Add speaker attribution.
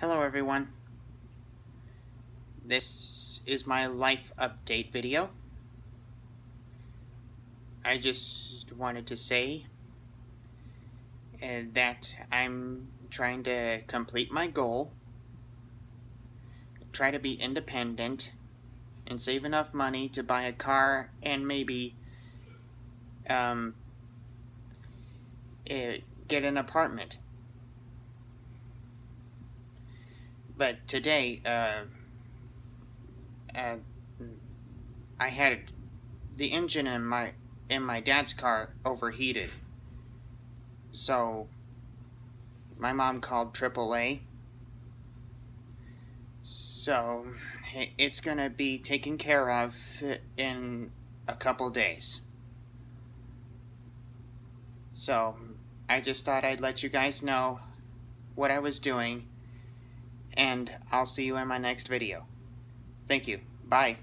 Speaker 1: Hello everyone. This is my life update video. I just wanted to say uh, that I'm trying to complete my goal, try to be independent, and save enough money to buy a car and maybe um, uh, get an apartment. But today, uh, uh, I had the engine in my in my dad's car overheated. So my mom called AAA. So it's gonna be taken care of in a couple days. So I just thought I'd let you guys know what I was doing and I'll see you in my next video. Thank you. Bye.